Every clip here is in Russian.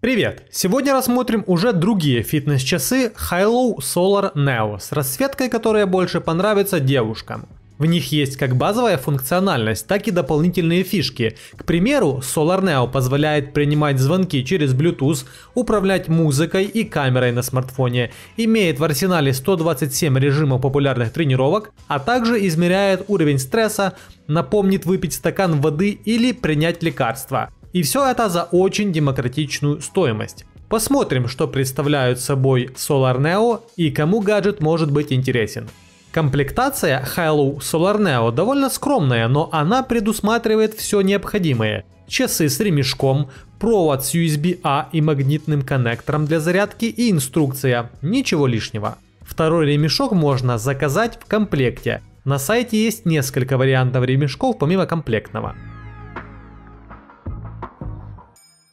Привет! Сегодня рассмотрим уже другие фитнес-часы Hilo Solar Neo с расцветкой, которая больше понравится девушкам. В них есть как базовая функциональность, так и дополнительные фишки. К примеру, Solar Neo позволяет принимать звонки через Bluetooth, управлять музыкой и камерой на смартфоне, имеет в арсенале 127 режимов популярных тренировок, а также измеряет уровень стресса, напомнит выпить стакан воды или принять лекарство – и все это за очень демократичную стоимость. Посмотрим, что представляют собой Solar Neo и кому гаджет может быть интересен. Комплектация Hilo Solar Neo довольно скромная, но она предусматривает все необходимое. Часы с ремешком, провод с USB-A и магнитным коннектором для зарядки и инструкция. Ничего лишнего. Второй ремешок можно заказать в комплекте. На сайте есть несколько вариантов ремешков помимо комплектного.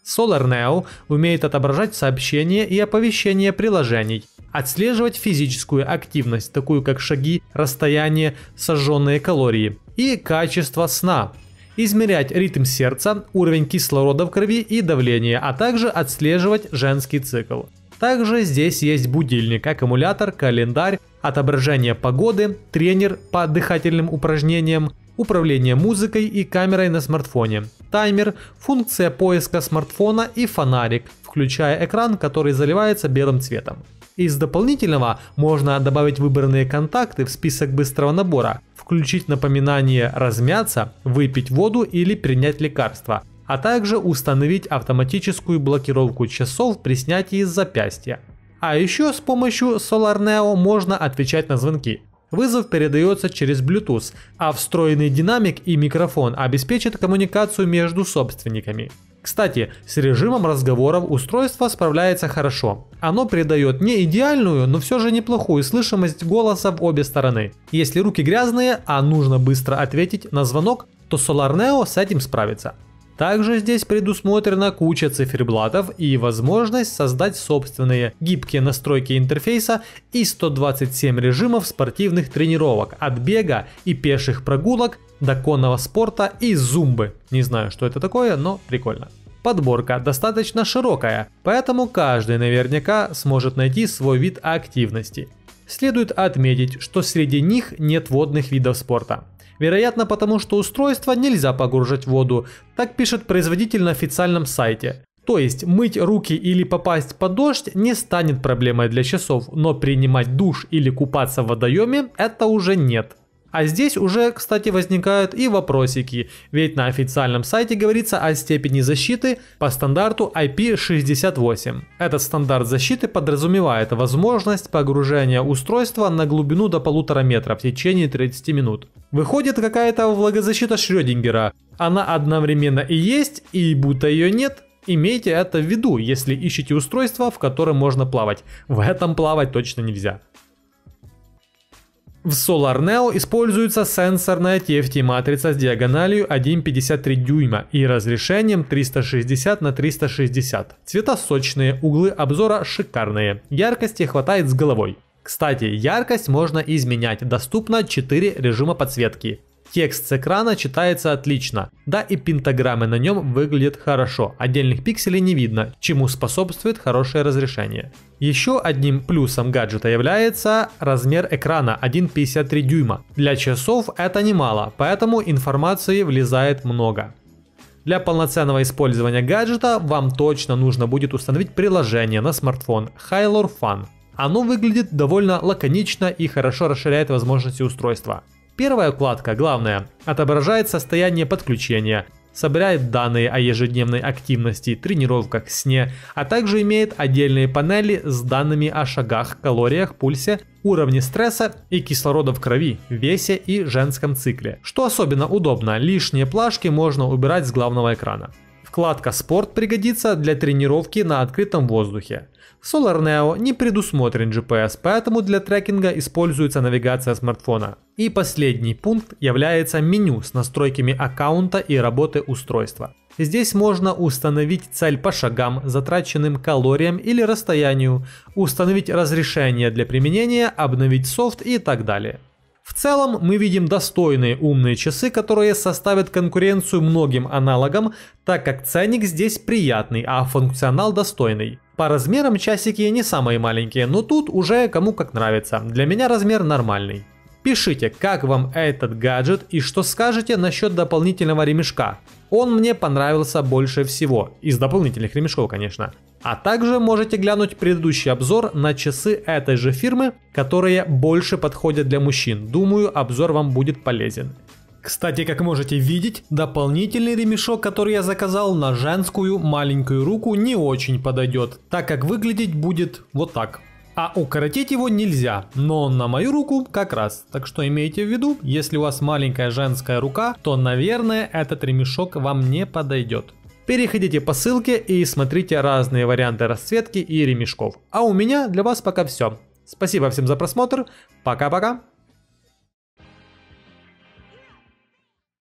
Solar Neo умеет отображать сообщения и оповещения приложений, отслеживать физическую активность, такую как шаги, расстояние, сожженные калории и качество сна, измерять ритм сердца, уровень кислорода в крови и давление, а также отслеживать женский цикл. Также здесь есть будильник, аккумулятор, календарь, отображение погоды, тренер по дыхательным упражнениям, управление музыкой и камерой на смартфоне, таймер, функция поиска смартфона и фонарик, включая экран, который заливается белым цветом. Из дополнительного можно добавить выбранные контакты в список быстрого набора, включить напоминание размяться, выпить воду или принять лекарство, а также установить автоматическую блокировку часов при снятии с запястья. А еще с помощью Solar Neo можно отвечать на звонки. Вызов передается через Bluetooth, а встроенный динамик и микрофон обеспечат коммуникацию между собственниками. Кстати, с режимом разговоров устройство справляется хорошо. Оно придает не идеальную, но все же неплохую слышимость голоса в обе стороны. Если руки грязные, а нужно быстро ответить на звонок, то Solar Neo с этим справится. Также здесь предусмотрена куча циферблатов и возможность создать собственные гибкие настройки интерфейса и 127 режимов спортивных тренировок от бега и пеших прогулок до конного спорта и зумбы. Не знаю, что это такое, но прикольно. Подборка достаточно широкая, поэтому каждый наверняка сможет найти свой вид активности. Следует отметить, что среди них нет водных видов спорта. Вероятно потому, что устройство нельзя погружать в воду, так пишет производитель на официальном сайте. То есть мыть руки или попасть под дождь не станет проблемой для часов, но принимать душ или купаться в водоеме это уже нет. А здесь уже, кстати, возникают и вопросики, ведь на официальном сайте говорится о степени защиты по стандарту IP68. Этот стандарт защиты подразумевает возможность погружения устройства на глубину до полутора метра в течение 30 минут. Выходит какая-то влагозащита Шрёдингера. Она одновременно и есть, и будто ее нет, Имейте это в виду, если ищете устройство, в котором можно плавать. В этом плавать точно нельзя. В Solar Neo используется сенсорная TFT-матрица с диагональю 1,53 дюйма и разрешением 360 на 360. Цвета сочные, углы обзора шикарные, яркости хватает с головой. Кстати, яркость можно изменять, доступно 4 режима подсветки. Текст с экрана читается отлично, да и пентаграммы на нем выглядят хорошо, отдельных пикселей не видно, чему способствует хорошее разрешение. Еще одним плюсом гаджета является размер экрана 1,53 дюйма. Для часов это немало, поэтому информации влезает много. Для полноценного использования гаджета вам точно нужно будет установить приложение на смартфон Hylor Fun. Оно выглядит довольно лаконично и хорошо расширяет возможности устройства. Первая вкладка, главная, отображает состояние подключения, собирает данные о ежедневной активности, тренировках, сне, а также имеет отдельные панели с данными о шагах, калориях, пульсе, уровне стресса и кислорода в крови, весе и женском цикле. Что особенно удобно, лишние плашки можно убирать с главного экрана. Вкладка «Спорт» пригодится для тренировки на открытом воздухе. В Solar Neo не предусмотрен GPS, поэтому для трекинга используется навигация смартфона. И последний пункт является меню с настройками аккаунта и работы устройства. Здесь можно установить цель по шагам, затраченным калориям или расстоянию, установить разрешение для применения, обновить софт и так далее. Целом мы видим достойные умные часы, которые составят конкуренцию многим аналогам, так как ценник здесь приятный, а функционал достойный. По размерам часики не самые маленькие, но тут уже кому как нравится. Для меня размер нормальный. Пишите, как вам этот гаджет и что скажете насчет дополнительного ремешка. Он мне понравился больше всего, из дополнительных ремешков, конечно. А также можете глянуть предыдущий обзор на часы этой же фирмы, которые больше подходят для мужчин. Думаю, обзор вам будет полезен. Кстати, как можете видеть, дополнительный ремешок, который я заказал на женскую маленькую руку не очень подойдет, так как выглядеть будет вот так. А укоротить его нельзя, но на мою руку как раз. Так что имейте в виду, если у вас маленькая женская рука, то наверное этот ремешок вам не подойдет. Переходите по ссылке и смотрите разные варианты расцветки и ремешков. А у меня для вас пока все. Спасибо всем за просмотр. Пока-пока.